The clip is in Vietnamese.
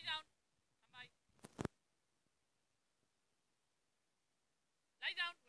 Lie down. Come by. Lie down.